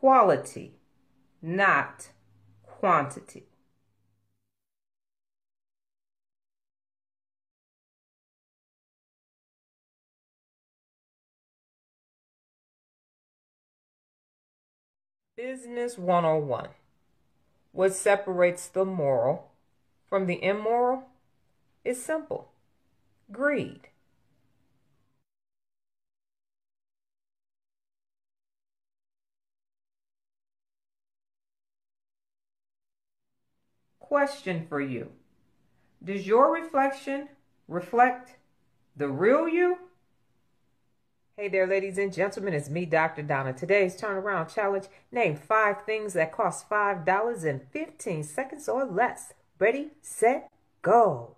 quality, not quantity. Business 101 What separates the moral from the immoral is simple greed. Question for you Does your reflection reflect the real you? Hey there, ladies and gentlemen, it's me, Dr. Donna. Today's turnaround challenge name five things that cost $5 in 15 seconds or less. Ready, set, go.